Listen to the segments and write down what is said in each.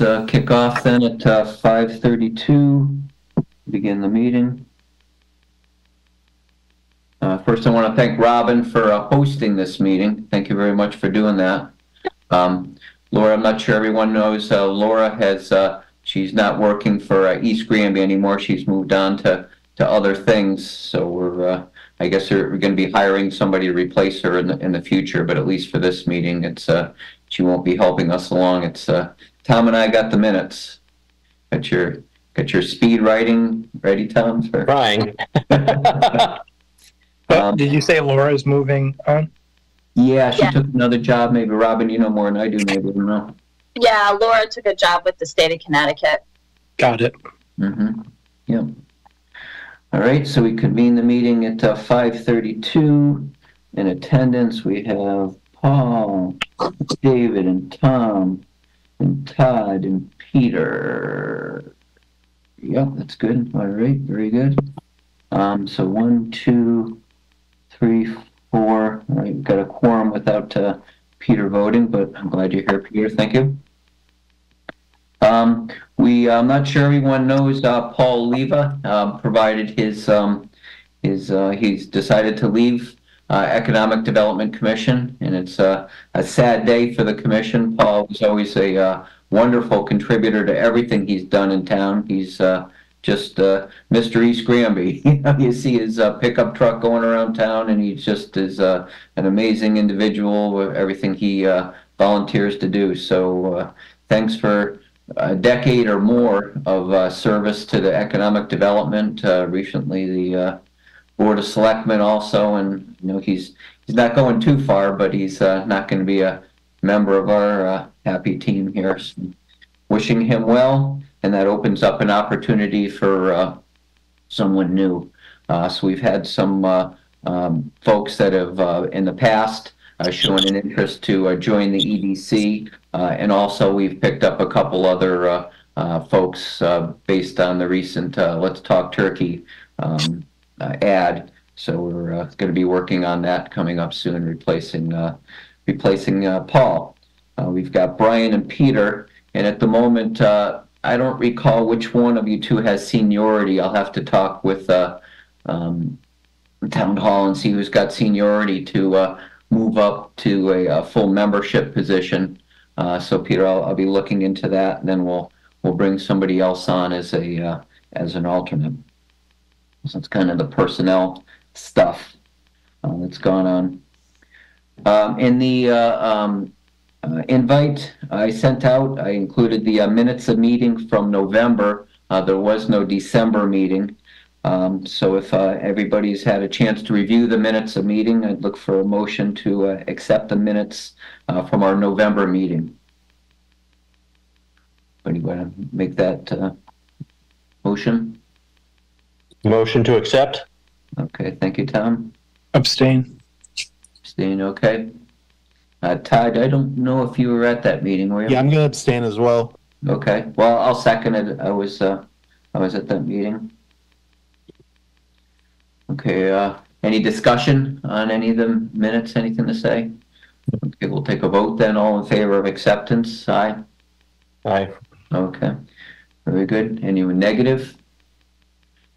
uh, kick off then at uh, 5:32, begin the meeting. Uh, First, I want to thank Robin for uh, hosting this meeting. Thank you very much for doing that. Um, Laura, I'm not sure everyone knows, uh, Laura has, uh, she's not working for East Granby anymore. She's moved on to, to other things. So we're, I guess we're going to be hiring somebody to replace her in the, in the future, but at least for this meeting, it's, she won't be helping us along. It's, uh, Tom and I got the minutes. Got your, got your speed writing ready, Tom? for- Trying. Um, Did you say Laura's moving on? Yeah, she Yeah. took another job. Maybe Robin, you know more than I do. Maybe I don't know. Yeah, Laura took a job with the state of Connecticut. Got it. Mm-hmm. Yep. All right, so we convene the meeting at uh, 5:32. In attendance, we have Paul, David, and Tom, and Todd, and Peter. Yep, that's good. All right, very good. Um, so one, two, three, four. All right, we've got a quorum without uh, Peter voting, but I'm glad you're here, Peter. Thank you. Um, we, I'm not sure everyone knows, uh, Paul Leva, um, provided his, um, his, uh, he's decided to leave, uh, Economic Development Commission, and it's, uh, a sad day for the commission. Paul was always a, uh, wonderful contributor to everything he's done in town. He's, uh, just, uh, Mr. East Granby. You know, you see his, uh, pickup truck going around town, and he just is, uh, an amazing individual with everything he, uh, volunteers to do. So, uh, thanks for, a decade or more of uh, service to the economic development. Recently, the Board of Selectmen also, and you know he's he's not going too far, but he's uh, not going to be a member of our uh, happy team here. So wishing him well, and that opens up an opportunity for uh, someone new. Uh, so we've had some uh, um, folks that have uh, in the past shown an interest to join the EDC. And also, we've picked up a couple other folks based on the recent Let's Talk Turkey um, uh, ad. So we're uh, going to be working on that coming up soon, replacing uh, replacing Paul. We've got Brian and Peter, and at the moment, I don't recall which one of you two has seniority. I'll have to talk with um, town hall and see who's got seniority to move up to a, uh full membership position. Uh, so Peter, I'll, I'll be looking into that, and then we'll we'll bring somebody else on as a uh, as an alternate. So that's kind of the personnel stuff uh, that's gone on. Um, in the uh, um, uh, invite I sent out, I included the uh, minutes of meeting from November. Uh, there was no December meeting. Um, so if uh, everybody's had a chance to review the minutes of meeting, I'd look for a motion to accept the minutes from our November meeting. Anybody want to make that motion? Motion to accept? Okay, thank you, Tom. Abstain. Staying okay. Uh, Todd, I don't know if you were at that meeting, were you? Yeah, I'm gonna abstain as well. Okay, well, I'll second it. I was, uh, I was at that meeting. Okay, uh, any discussion on any of the minutes? Anything to say? Okay, we'll take a vote then. All in favor of acceptance? Aye. Aye. Okay, very good. Anyone negative?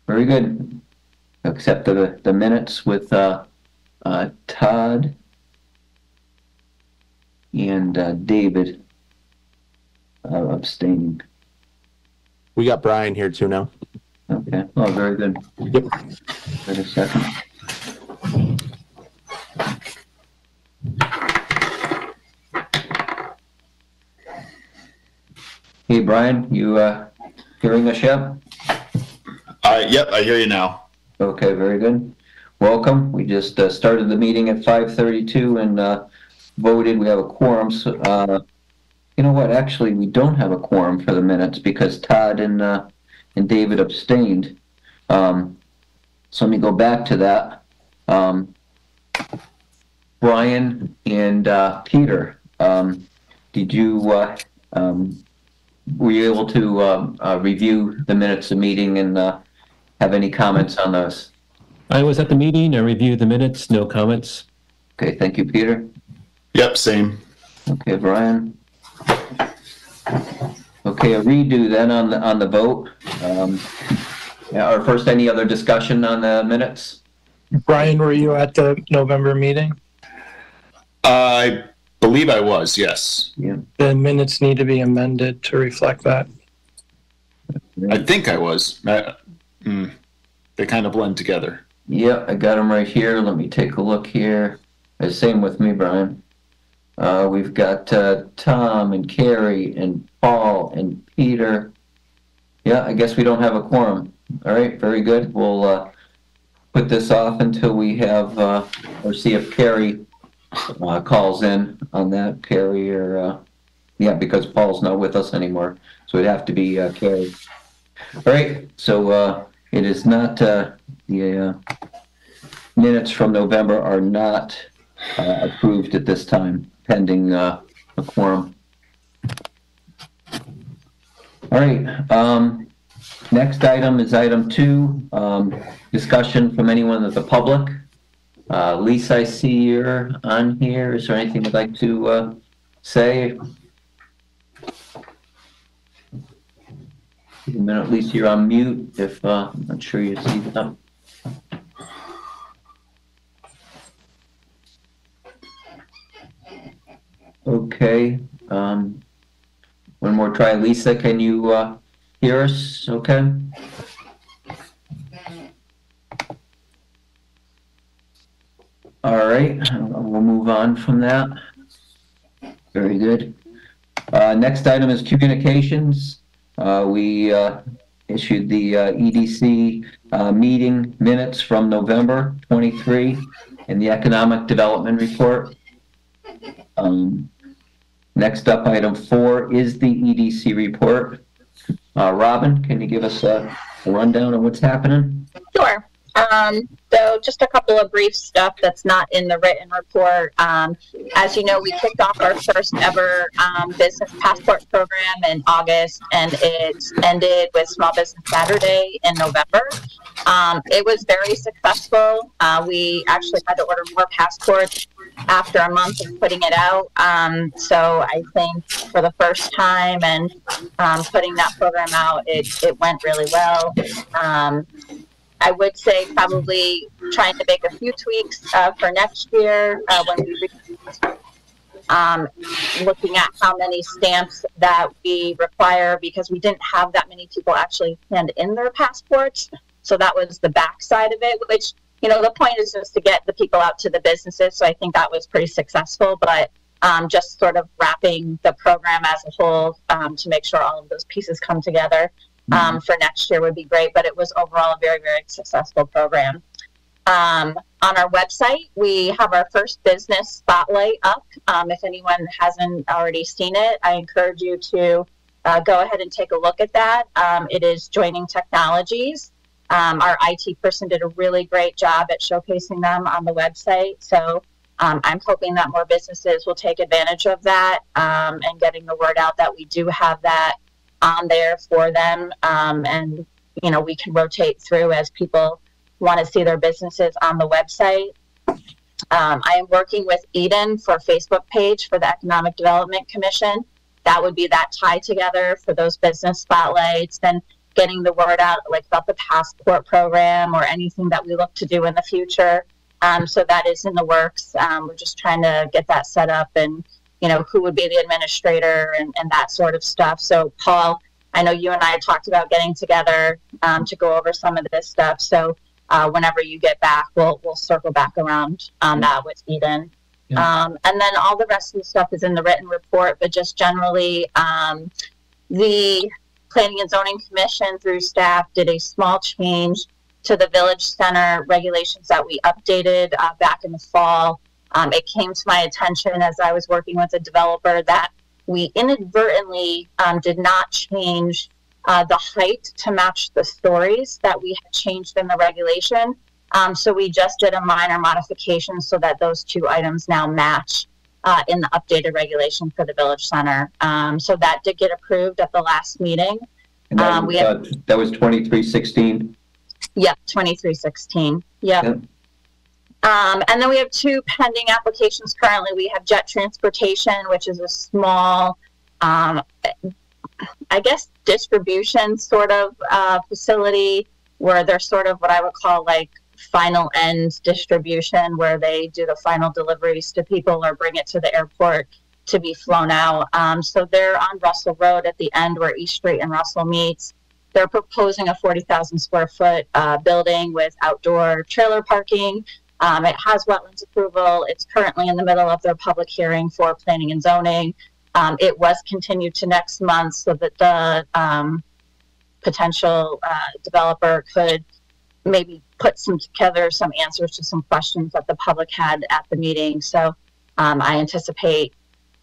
Very good. Accept the, the minutes with, uh, uh, Todd and, uh, David uh, abstaining. We got Brian here too now. Okay, oh, very good. Yep. Wait a second. Hey, Brian, you, uh, hearing us yet? Yep, I hear you now. Okay, very good. Welcome. We just, uh, started the meeting at five thirty-two and, uh, voted. We have a quorum, so, uh, you know what? Actually, we don't have a quorum for the minutes because Todd and, uh, and David abstained. Um, so let me go back to that. Um, Brian and uh, Peter, um, did you, uh, um, were you able to um, review the minutes of meeting and have any comments on those? I was at the meeting. I reviewed the minutes. No comments. Okay, thank you, Peter. Yep, same. Okay, Brian. Okay, a redo then on the, on the vote. Um, yeah, Or first, any other discussion on the minutes? Brian, were you at the November meeting? I believe I was, yes. The minutes need to be amended to reflect that. I think I was. I, mm, they kind of blend together. Yeah, I got them right here. Let me take a look here. Uh, Same with me, Brian. Uh, we've got, uh, Tom and Carrie and Paul and Peter. Yeah, I guess we don't have a quorum. All right, very good. We'll, uh, put this off until we have, uh, or see if Carrie, uh, calls in on that, Carrie or, yeah, because Paul's not with us anymore, so it'd have to be, Carrie. All right, so, it is not, uh, the, uh, minutes from November are not uh, approved at this time, pending uh, a quorum. All right, um, next item is item two, um, discussion from anyone of the public. Uh, Lisa, I see you're on here. Is there anything you'd like to uh, say? Give a minute, Lisa, you're on mute if, uh, I'm not sure you see that. Okay, um, one more try. Lisa, can you, uh, hear us? Okay? All right, we'll move on from that. Very good. Uh, next item is communications. Uh, we, uh, issued the, uh, EDC, meeting minutes from November 23 and the Economic Development Report. Um, Next up, item four is the EDC report. Robin, can you give us a rundown on what's happening? Sure. Um, so just a couple of brief stuff that's not in the written report. Um, as you know, we kicked off our first ever um, business passport program in August, and it ended with Small Business Saturday in November. Um, it was very successful. Uh, we actually had to order more passports after a month of putting it out. Um, so I think for the first time and um, putting that program out, it, it went really well. I would say probably trying to make a few tweaks uh, for next year uh, when we um, looking at how many stamps that we require because we didn't have that many people actually hand in their passports. So that was the backside of it, which you know the point is just to get the people out to the businesses. So I think that was pretty successful, but. Um, just sort of wrapping the program as a whole um, to make sure all of those pieces come together um, for next year would be great. But it was overall a very, very successful program. Um, on our website, we have our first business spotlight up. Um, if anyone hasn't already seen it, I encourage you to uh, go ahead and take a look at that. Um, it is Joining Technologies. Um, our IT person did a really great job at showcasing them on the website. So um, I'm hoping that more businesses will take advantage of that um, and getting the word out that we do have that on there for them. Um, and, you know, we can rotate through as people want to see their businesses on the website. Um, I am working with Eden for Facebook page for the Economic Development Commission. That would be that tie together for those business spotlights and getting the word out, like about the passport program or anything that we look to do in the future. Um, so that is in the works. Um, we're just trying to get that set up and, you know, who would be the administrator and, and that sort of stuff. So, Paul, I know you and I talked about getting together um, to go over some of this stuff. So, uh, whenever you get back, we'll we'll circle back around on that with Eden. Yeah. Um, and then all the rest of the stuff is in the written report, but just generally, um, the Planning and Zoning Commission through staff did a small change to the Village Center regulations that we updated uh, back in the fall. Um, it came to my attention as I was working with a developer that we inadvertently um, did not change uh, the height to match the stories that we had changed in the regulation. Um, so we just did a minor modification so that those two items now match uh, in the updated regulation for the village center. Um, so that did get approved at the last meeting. And that Um, was, we have- uh, that was twenty-three sixteen. Yep, 2316. Yep. Yep. Um, and then we have two pending applications currently. We have Jet Transportation, which is a small um, I guess, distribution sort of uh, facility where they're sort of what I would call like final end distribution, where they do the final deliveries to people or bring it to the airport to be flown out. Um, so they're on Russell Road at the end where East Street and Russell meets. They're proposing a 40,000 square foot uh, building with outdoor trailer parking. Um, it has wetlands approval. It's currently in the middle of their public hearing for planning and zoning. Um, it was continued to next month so that the um, potential uh, developer could maybe put some together some answers to some questions that the public had at the meeting. So um, I anticipate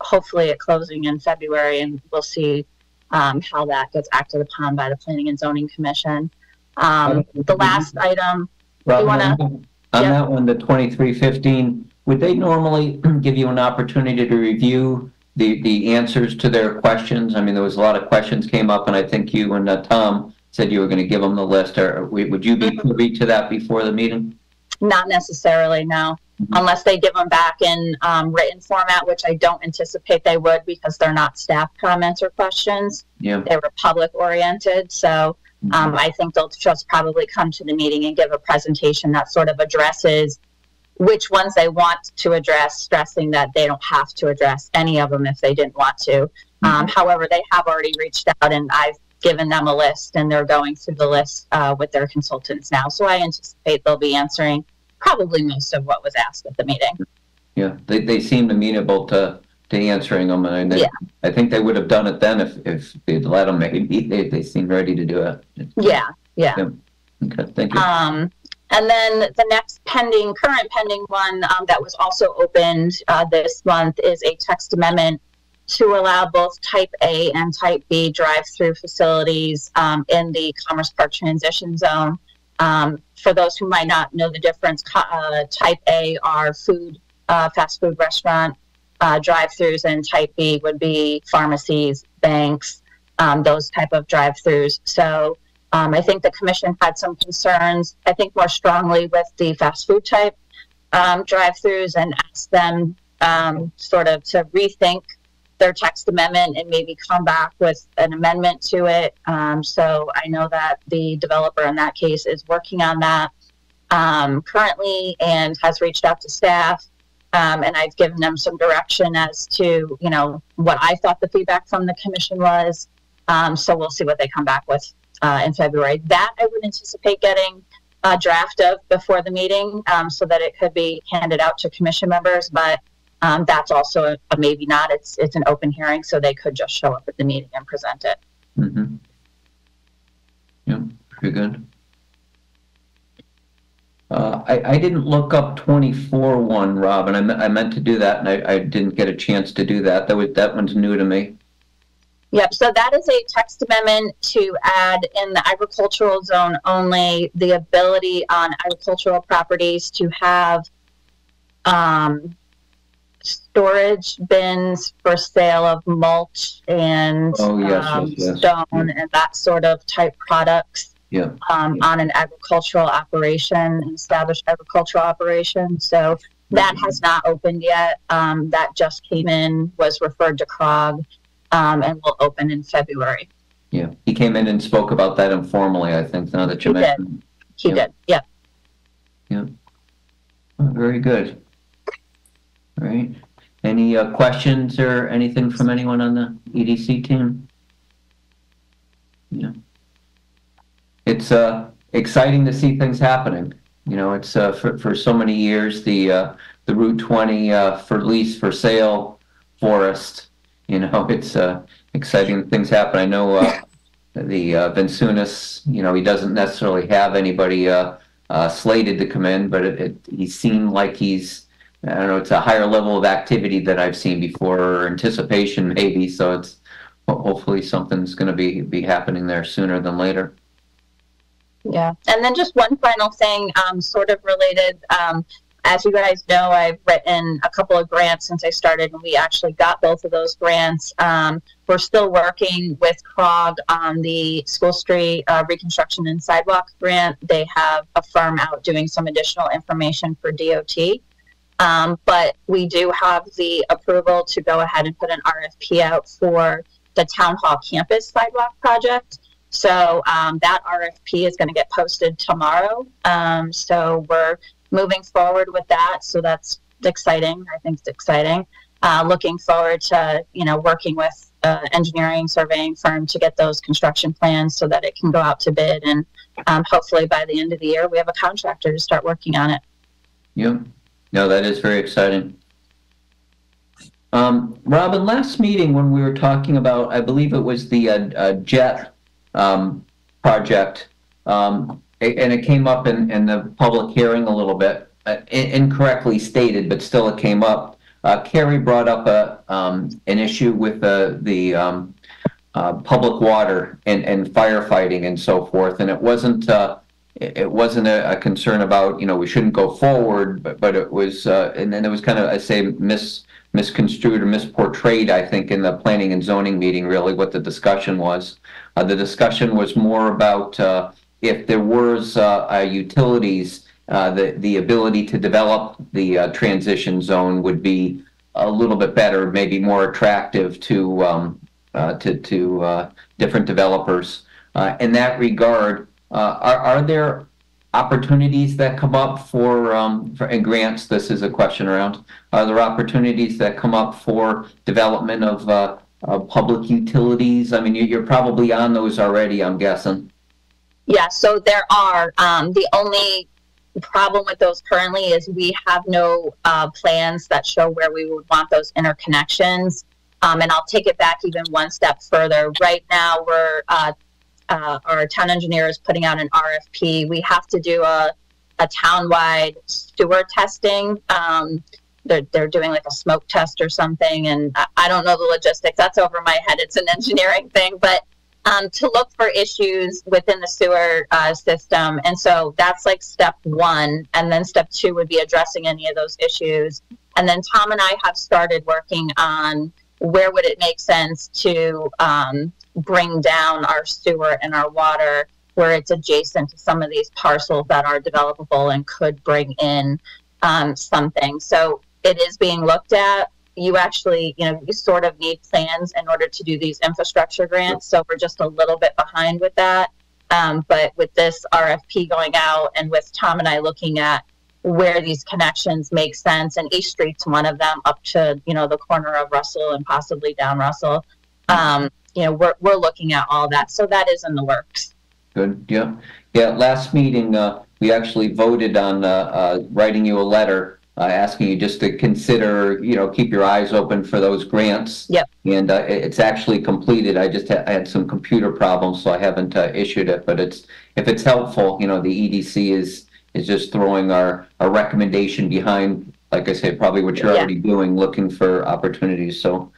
hopefully it closing in February, and we'll see um, how that gets acted upon by the Planning and Zoning Commission. Um, the last item, Rob, wanna- on yeah. that one, the twenty-three fifteen, would they normally give you an opportunity to review the, the answers to their questions? I mean, there was a lot of questions came up, and I think you and uh, Tom said you were gonna give them the list, or would would you be Mm-hmm. privy to that before the meeting? not necessarily, no, Mhm. unless they give them back in um, written format, which I don't anticipate they would because they're not staff comments or questions. Yeah. They were public oriented, so um, I think they'll just probably come to the meeting and give a presentation that sort of addresses which ones they want to address, stressing that they don't have to address any of them if they didn't want to. Um, however, they have already reached out and I've given them a list and they're going through the list uh, with their consultants now. So I anticipate they'll be answering probably most of what was asked at the meeting. Yeah, they, they seemed amenable to, to answering them, and I, think- Yeah. I think they would have done it then if, if they'd let them, maybe, they, they seemed ready to do it. Yeah, yeah. Okay, thank you. Um, and then the next pending, current pending one um, that was also opened uh, this month is a text amendment to allow both Type A and Type B drive-through facilities um, in the Commerce Park Transition Zone. Um, for those who might not know the difference, uh, Type A are food, uh, fast food restaurant uh, drive-throughs, and Type B would be pharmacies, banks, um, those type of drive-throughs. So um, I think the commission had some concerns, I think more strongly with the fast food type um, drive-throughs and asked them um, sort of to rethink their text amendment and maybe come back with an amendment to it. Um, so I know that the developer in that case is working on that um, currently and has reached out to staff. Um, and I've given them some direction as to, you know, what I thought the feedback from the commission was. Um, so we'll see what they come back with uh, in February. That I would anticipate getting a draft of before the meeting um, so that it could be handed out to commission members. But um, that's also a, maybe not. It's it's an open hearing, so they could just show up at the meeting and present it. Mm-hmm. Yeah, good. Uh, I, I didn't look up twenty-four one, Rob, and I meant, I meant to do that, and I, I didn't get a chance to do that. That was, that one's new to me. Yep. So that is a text amendment to add in the agricultural zone only the ability on agricultural properties to have um, storage bins for sale of mulch and Oh, yes, um, yes, yes. stone and that sort of type products Yeah. um, on an agricultural operation, an established agricultural operation. So that has not opened yet. Um, that just came in, was referred to CRCOG, um, and will open in February. Yeah, he came in and spoke about that informally, I think, now that you He did. mentioned. He Yeah. did. Yeah. Oh, Very good. All right. Any uh, questions or anything from anyone on the EDC team? Yeah. It's uh, exciting to see things happening. You know, it's uh, for, for so many years, the, uh, the Route 20 uh, for lease for sale forest, you know, it's uh, exciting things happen. I know uh, the uh, Vincenus, you know, he doesn't necessarily have anybody uh, uh, slated to come in, but it, it, he seemed like he's, I don't know, it's a higher level of activity that I've seen before, or anticipation maybe. So it's hopefully something's going to be be happening there sooner than later. Yeah. And then just one final thing, um, sort of related. Um, as you guys know, I've written a couple of grants since I started, and we actually got both of those grants. Um, we're still working with CRCOG on the School Street uh, Reconstruction and Sidewalk grant. They have a firm out doing some additional information for DOT. Um, but we do have the approval to go ahead and put an RFP out for the town hall campus sidewalk project. So um, that RFP is going to get posted tomorrow. Um, so we're moving forward with that. So that's exciting. I think it's exciting. Uh, looking forward to you know working with uh, engineering surveying firm to get those construction plans so that it can go out to bid and um, hopefully by the end of the year we have a contractor to start working on it. Yep. No, that is very exciting. Um, Robin, last meeting when we were talking about, I believe it was the uh, uh, jet um, project, um, and it came up in, in the public hearing a little bit, uh, incorrectly stated, but still it came up. Uh, Carrie brought up a um, an issue with the the um, uh, public water and, and firefighting and so forth, and it wasn't. Uh, it it wasn't a, a concern about, you know, we shouldn't go forward, but, but it was, uh, and then it was kind of, I say, mis, misconstrued or misportrayed, I think, in the planning and zoning meeting, really, what the discussion was. Uh, the discussion was more about, uh, if there was, uh, utilities, uh, the, the ability to develop the, uh, transition zone would be a little bit better, maybe more attractive to, um, uh, to, to, different developers. In that regard, are, are there opportunities that come up for, um, for, and grants, this is a question around, are there opportunities that come up for development of, uh, uh, public utilities? I mean, you, you're probably on those already, I'm guessing. Yeah, so there are. Um, the only problem with those currently is we have no uh, plans that show where we would want those interconnections. Um, and I'll take it back even one step further. Right now, we're uh, uh, our town engineer is putting out an RFP. We have to do a a townwide sewer testing. Um, they're they're doing like a smoke test or something, and I, I don't know the logistics. That's over my head. It's an engineering thing, but um, to look for issues within the sewer uh, system. And so that's like step one. And then step two would be addressing any of those issues. And then Tom and I have started working on where would it make sense to um, bring down our sewer and our water where it's adjacent to some of these parcels that are developable and could bring in um, something. So it is being looked at you actually, you know, you sort of need plans in order to do these infrastructure grants. So we're just a little bit behind with that. Um, but with this RFP going out and with Tom and I looking at where these connections make sense, and East Street's one of them up to, you know, the corner of Russell and possibly down Russell. Um, you know, we're, we're looking at all that. So that is in the works. Good, yeah. Yeah, last meeting, uh, we actually voted on, uh, uh, writing you a letter, uh, asking you just to consider, you know, keep your eyes open for those grants. Yep. And, uh, it's actually completed. I just had, I had some computer problems, so I haven't, uh, issued it, but it's, if it's helpful, you know, the EDC is, is just throwing our, our recommendation behind, like I said, probably what you're Yeah. already doing, looking for opportunities, so.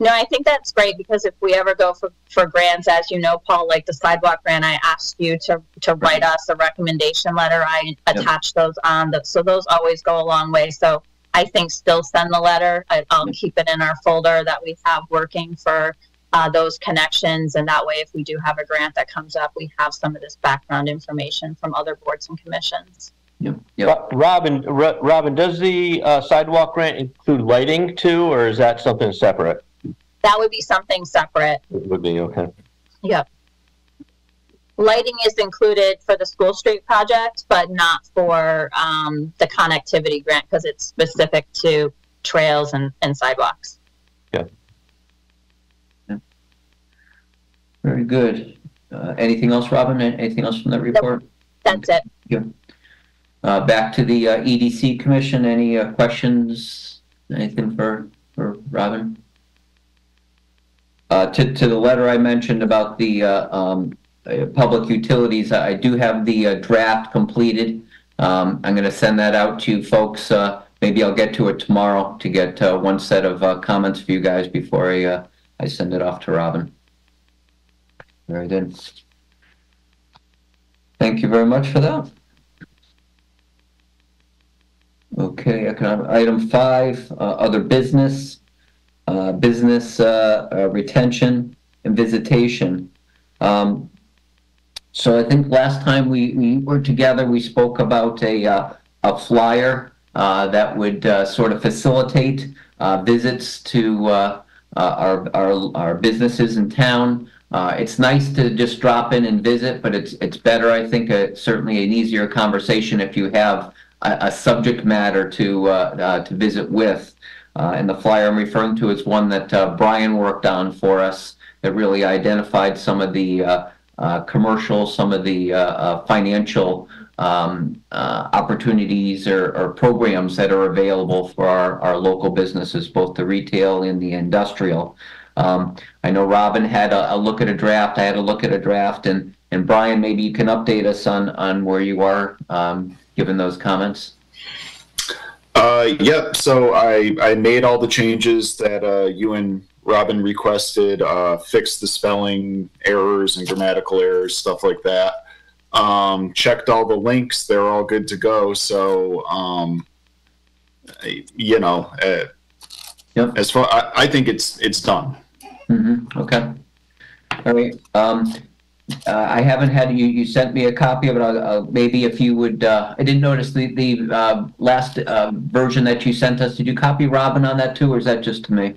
No, I think that's great because if we ever go for, for grants, as you know, Paul, like the sidewalk grant, I asked you to, to write us a recommendation letter. I attach those on, the, so those always go a long way. So I think still send the letter. I, I'll keep it in our folder that we have working for uh, those connections. And that way, if we do have a grant that comes up, we have some of this background information from other boards and commissions. Yep, yep. Robin, Robin, does the uh, sidewalk grant include lighting too, or is that something separate? That would be something separate. It would be, okay. Yep. Lighting is included for the School Street project, but not for um, the connectivity grant because it's specific to trails and, and sidewalks. Very good. Uh, anything else, Robin? Anything else from that report? That's it. Uh, back to the uh, EDC commission, any uh, questions? Anything for, for Robin? Uh, to, to the letter I mentioned about the, uh, um, uh, public utilities, I do have the uh, draft completed. Um, I'm gonna send that out to you folks, uh, maybe I'll get to it tomorrow to get, one set of, comments for you guys before I, I send it off to Robin. Very good. Thank you very much for that. Okay, economic, item five, other business, uh, business, uh, uh, retention and visitation. Um, so I think last time we, we were together, we spoke about a, uh, a flyer, that would, sort of facilitate, visits to, our, our, our businesses in town. Uh, it's nice to just drop in and visit, but it's, it's better, I think, certainly an easier conversation if you have a, a subject matter to, uh, to visit with. Uh, and the flyer I'm referring to is one that uh, Brian worked on for us that really identified some of the uh, uh, commercial, some of the financial um, opportunities or, or programs that are available for our, our local businesses, both the retail and the industrial. Um, I know Robin had a, a look at a draft. I had a look at a draft, and and Brian, maybe you can update us on on where you are, um, given those comments. Uh, yep. So I I made all the changes that uh, you and Robin requested. Uh, fixed the spelling errors and grammatical errors, stuff like that. Um, checked all the links; they're all good to go. So, um, you know, uh, Yep. as far I, I think it's it's done. hmm okay. All right, um, uh, I haven't had, you, you sent me a copy of it, uh, maybe if you would, uh, I didn't notice the, the, uh, last, uh, version that you sent us, did you copy Robin on that too, or is that just to me?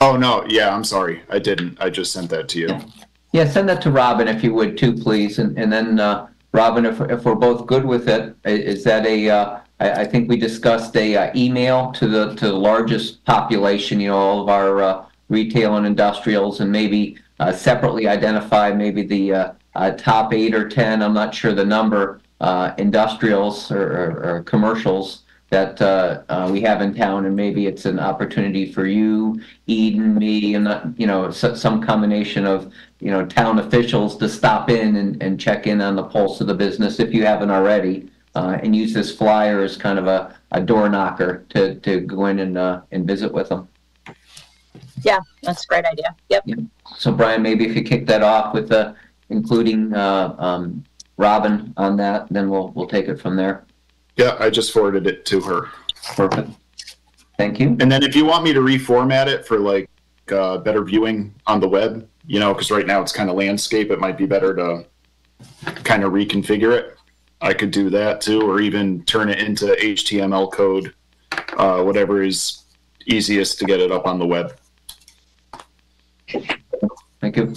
Oh no, yeah, I'm sorry, I didn't. I just sent that to you. Yeah, send that to Robin if you would too, please, and, and then, uh, Robin, if, if we're both good with it, is that a, uh, I, I think we discussed a, uh, email to the, to the largest population, you know, all of our, uh, retail and industrials, and maybe, separately identify maybe the, uh, uh, top eight or 10, I'm not sure the number, uh, industrials or, or, or commercials that, uh, uh, we have in town, and maybe it's an opportunity for you, Eden, me, and, uh, you know, so, some combination of, you know, town officials to stop in and, and check in on the pulse of the business if you haven't already. Uh, and use this flyer as kind of a, a door knocker to, to go in and, uh, and visit with them. Yeah, that's a great idea. Yep. So Brian, maybe if you kick that off with, uh, including, uh, um, Robin on that, then we'll, we'll take it from there. Yeah, I just forwarded it to her. Perfect. Thank you. And then if you want me to reformat it for like uh, better viewing on the web, you know, because right now it's kind of landscape, it might be better to kind of reconfigure it. I could do that too, or even turn it into HTML code, uh, whatever is easiest to get it up on the web. Thank you.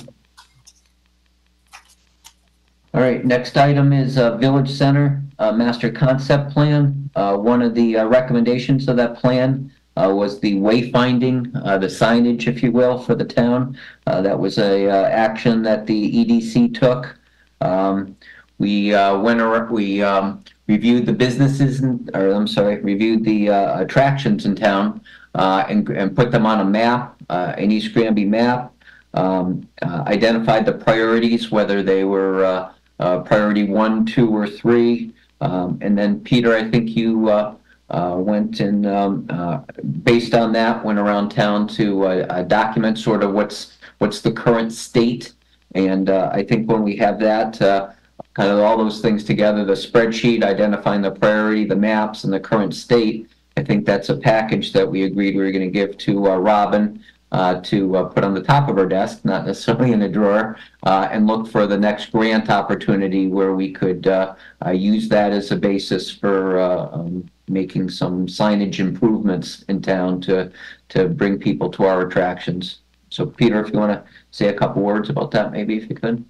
All right, next item is uh, Village Center uh, Master Concept Plan. Uh, One of the uh, recommendations of that plan uh, was the wayfinding, uh, the signage, if you will, for the town. That was a action that the EDC took. Um, We went, ar- we um, reviewed the businesses, in- or I'm sorry, reviewed the attractions in town and and put them on a map, uh, an East Granby map um, uh, identified the priorities, whether they were uh, uh, priority one, two, or three. Um, and then, Peter, I think you uh, uh, went and, um, uh, based on that, went around town to uh, uh, document sort of what's what's the current state. And uh, I think when we have that, uh, kind of all those things together, the spreadsheet identifying the priority, the maps, and the current state, I think that's a package that we agreed we were going to give to uh, Robin uh, to uh, put on the top of her desk, not necessarily in a drawer, uh, and look for the next grant opportunity where we could uh, uh, use that as a basis for um, making some signage improvements in town to to bring people to our attractions. So, Peter, if you want to say a couple words about that, maybe if you could.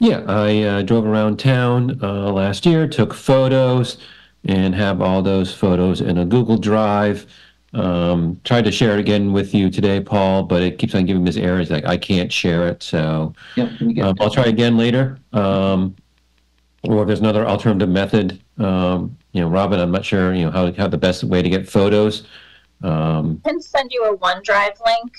Yeah, I drove around town last year, took photos, and have all those photos in a Google Drive. Um, tried to share it again with you today, Paul, but it keeps on giving me this error. It's like I can't share it, so Yeah, can you get um, I'll try again later. Um, or if there's another alternative method. Um, you know, Robin, I'm not sure. You know how how the best way to get photos. Um, I can send you a OneDrive link.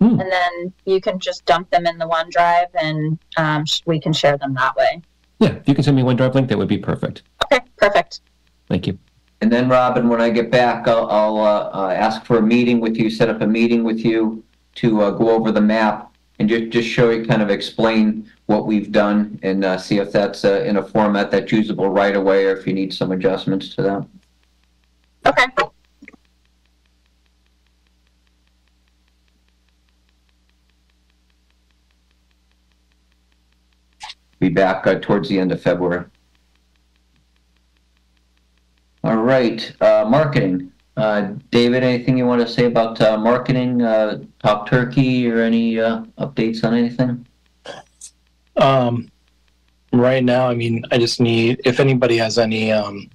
Hmm. And then you can just dump them in the OneDrive and um, sh- we can share them that way. yeah, if you can send me one drive link, that would be perfect. Okay, perfect. Thank you. And then, Robin, when I get back, I'll, I'll uh, uh, ask for a meeting with you, set up a meeting with you to uh, go over the map and just, just show you, kind of explain what we've done and uh, see if that's uh, in a format that's usable right away or if you need some adjustments to that. Okay. Be back uh, towards the end of February. All right, uh, marketing. Uh, David, anything you want to say about uh, marketing, uh, Talk Turkey, or any uh, updates on anything? Um, right now, I mean, I just need, if anybody has any, um,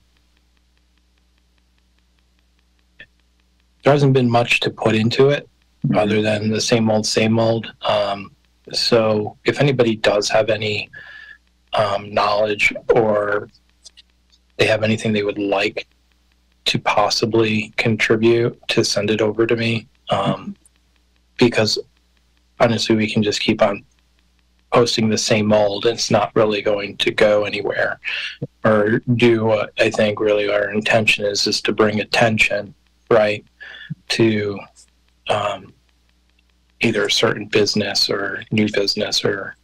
there hasn't been much to put into it other than the same old, same old. Um, so if anybody does have any, um, knowledge or they have anything they would like to possibly contribute to send it over to me. Um, because honestly, we can just keep on posting the same mold. It's not really going to go anywhere or do what I think really our intention is, is to bring attention, right, to um, either a certain business or new business or,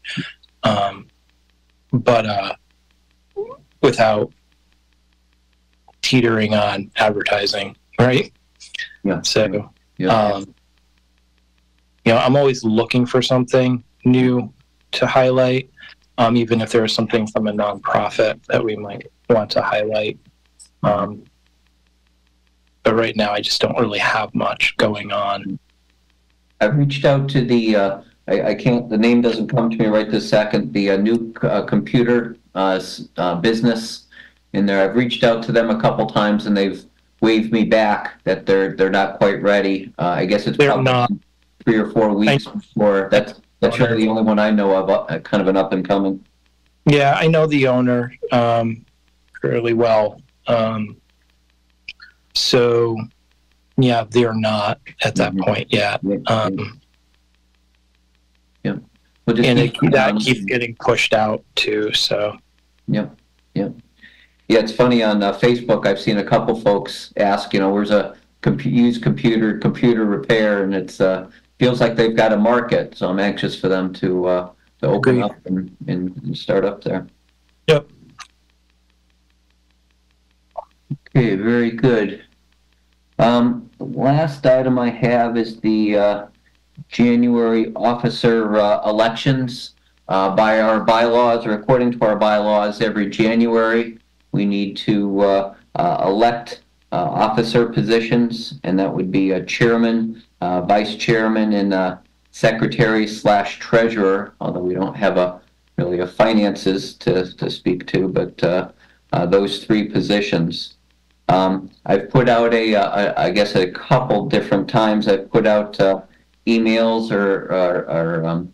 um, but uh, without teetering on advertising, right? Yeah. So, Yeah. um, you know, I'm always looking for something new to highlight, um, even if there is something from a nonprofit that we might want to highlight. Um, but right now, I just don't really have much going on. I've reached out to the, uh, I, I can't, the name doesn't come to me right this second, the uh, new uh, computer uh, uh, business in there. I've reached out to them a couple times and they've waved me back that they're, they're not quite ready. Uh, I guess it's They're probably not. three or four weeks before, that's, that's really the only one I know of, uh, kind of an up and coming. Yeah, I know the owner um, fairly well. Um, so, yeah, they're not at that Mhm. point yet. Um, We'll just and it, that keeps getting pushed out too. So, Yep, yep. Yeah, it's funny on uh, Facebook. I've seen a couple folks ask, you know, where's a compu- used computer computer repair, and it's uh, feels like they've got a market. So I'm anxious for them to uh, to open Agreed. up and, and, start up there. Yep. Okay, very good. Um, the last item I have is the uh, January officer uh, elections. Uh, by our bylaws, or according to our bylaws, every January, we need to uh, uh, elect uh, officer positions, and that would be a chairman, uh, vice chairman, and secretary slash treasurer, although we don't have a, really a finances to, to speak to, but uh, those three positions. Um, I've put out a, uh, I guess a couple different times, I've put out emails or, or, or um,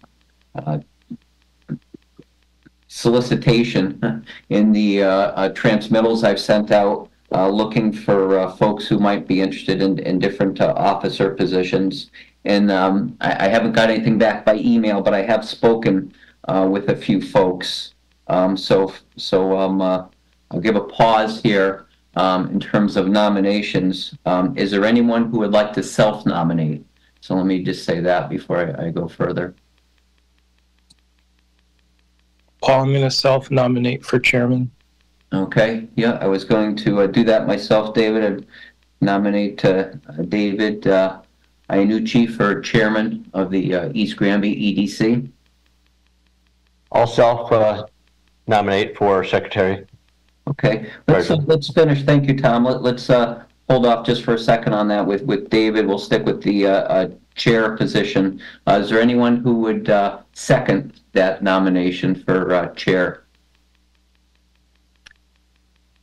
solicitation in the uh, uh, transmittals I've sent out, uh, looking for uh, folks who might be interested in, in different uh, officer positions. And um, I, I haven't got anything back by email, but I have spoken with a few folks. Um, so, so um, I'll give a pause here um, in terms of nominations. Um, is there anyone who would like to self-nominate? So let me just say that before I, I go further. Paul, I'm going to self nominate for chairman. Okay, yeah, I was going to uh, do that myself, David. I'd nominate uh, David uh, Iannucci for chairman of the uh, East Granby EDC. I'll self uh, nominate for secretary. Okay, let's, uh, let's finish. Thank you, Tom. Let, let's uh, hold off just for a second on that with, with David. We'll stick with the uh, uh, chair position. Uh, Is there anyone who would uh, second that nomination for uh, chair?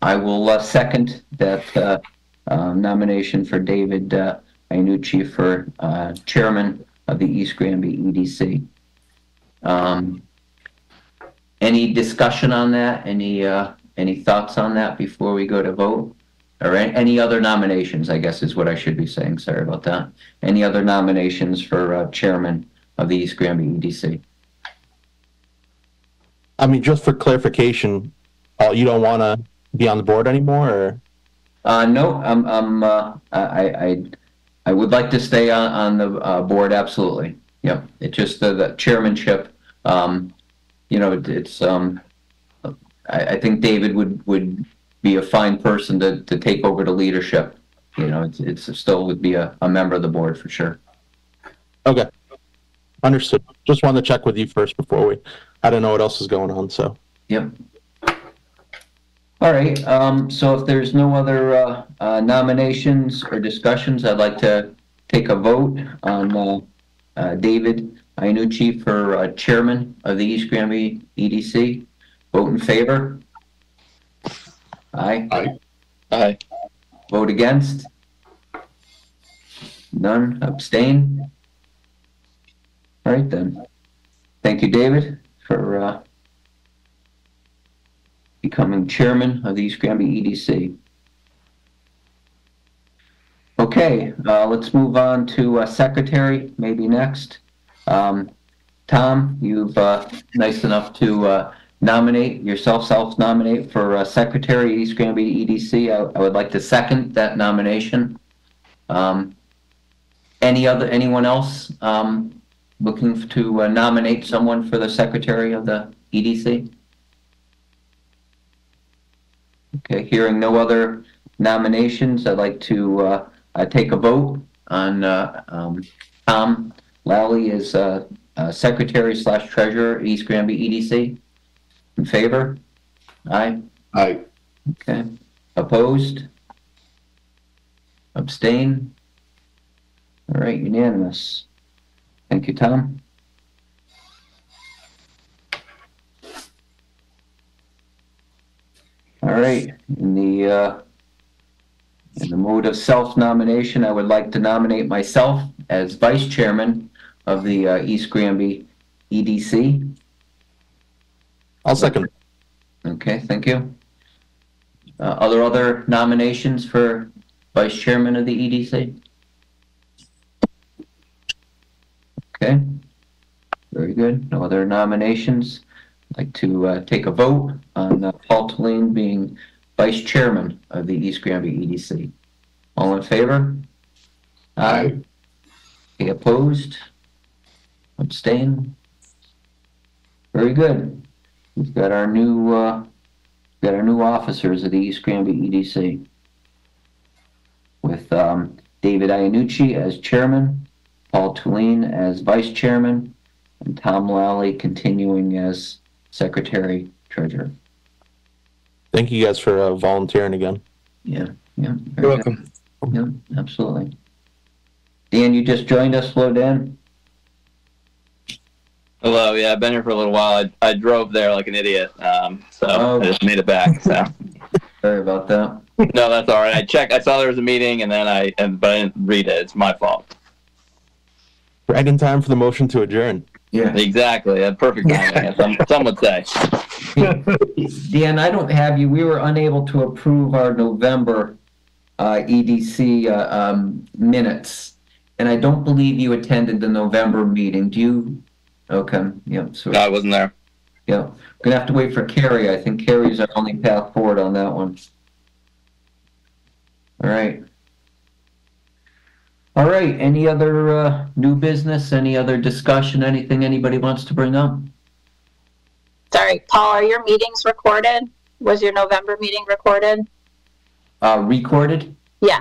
I will uh, second that nomination for David uh, for chairman of the East Granby EDC. Um, Any discussion on that? Any, any thoughts on that before we go to vote? Or any other nominations, I guess is what I should be saying. Sorry about that. Any other nominations for uh, chairman of the East Granby EDC? I mean, just for clarification, uh, you don't want to be on the board anymore, or Uh, no, I'm, I'm, uh, I, I, I would like to stay on, on the, uh, board, absolutely. Yep, it's just the, the chairmanship, um, you know, it- it's, um, I, I think David would, would be a fine person to, to take over the leadership. You know, it's, it's still would be a, a member of the board for sure. okay, understood. Just wanted to check with you first before we. I don't know what else is going on, so Yep. All right, um, so if there's no other, uh, uh, nominations or discussions, I'd like to take a vote on, uh, uh, David Iannucci for, uh, chairman of the East Granby EDC. Vote in favor? Aye. Aye. Aye. Vote against? None, abstain? All right then. Thank you, David, for, uh, becoming chairman of the East Granby EDC. Okay, uh, let's move on to, uh, secretary, maybe next. Um, Tom, you've, uh, nice enough to, uh, nominate, yourself self-nominate for, uh, secretary, East Granby EDC. I, I would like to second that nomination. Um, any other, anyone else, um, looking to uh, nominate someone for the secretary of the EDC? Okay, hearing no other nominations, I'd like to uh, uh, take a vote on uh, um, Tom Lally as uh, secretary slash treasurer, East Granby EDC. In favor? Aye. Aye. Okay. Opposed? Abstain? All right, unanimous. Thank you, Tom. All right, in the, uh, in the mode of self-nomination, I would like to nominate myself as vice chairman of the uh, East Granby EDC. I'll second. Okay, thank you. Uh, are there other nominations for vice chairman of the EDC? Okay, very good. No other nominations. I'd like to uh, take a vote on uh, Paul Tulane being vice chairman of the East Granby EDC. All in favor? Aye. Any opposed? Abstain? Very good. We've got our new, uh, got our new officers of the East Granby EDC. With, um, David Iannucci as chairman, Paul Tulane as vice chairman, and Tom Lally continuing as secretary treasurer. Thank you guys for uh, volunteering again. Yeah, yeah. You're welcome. Yeah, absolutely. Dan, you just joined us, Flo Dan? Hello, yeah, I've been here for a little while. I, I drove there like an idiot, um, so Oh. I just made it back. So Sorry about that. no, that's all right. I checked. I saw there was a meeting, and then I, and, but I didn't read it. It's my fault. Right in time for the motion to adjourn. Yeah. Exactly. That's perfect timing. Some, some would say. Dan, I don't have you, we were unable to approve our November uh, EDC uh, um, minutes. And I don't believe you attended the November meeting. Do you? Okay, yep, so, No, I wasn't there. yeah. Gonna have to wait for Carrie. I think Carrie's our only path forward on that one. All right. All right, any other uh, new business, any other discussion, anything anybody wants to bring up? Sorry, Paul, are your meetings recorded? Was your November meeting recorded? Uh, recorded? Yeah.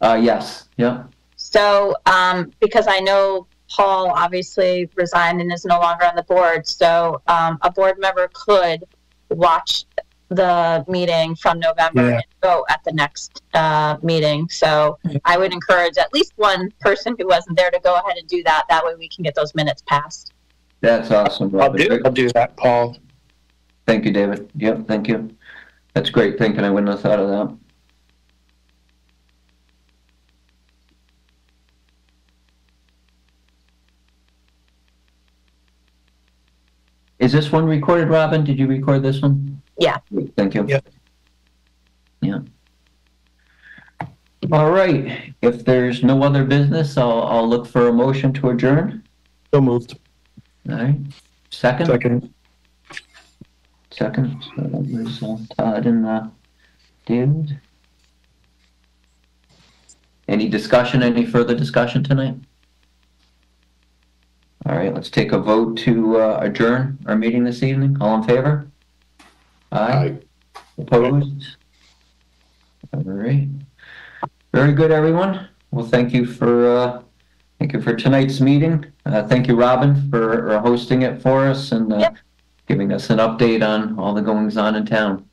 Uh, yes, yeah. So, um, because I know Paul obviously resigned and is no longer on the board, so um, a board member could watch the meeting from November Yeah. and vote at the next uh, meeting. So, I would encourage at least one person who wasn't there to go ahead and do that. That way, we can get those minutes passed. That's awesome, I'll do, I'll do that, Paul. Thank you, David. Yep, thank you. That's great thinking. I wouldn't have thought of that. Is this one recorded, Robin? Did you record this one? Yeah. Thank you. Yep. Yeah. All right. If there's no other business, I'll, I'll look for a motion to adjourn. So moved. All right. Second? Second. Second, so that was uh, Todd and uh, David. Any discussion, any further discussion tonight? All right, let's take a vote to uh, adjourn our meeting this evening. All in favor? Aye. Aye. Opposed? All right. Very good, everyone. Well, thank you for, uh, thank you for tonight's meeting. Uh, Thank you, Robin, for uh, hosting it for us and uh, Yep. giving us an update on all the goings on in town.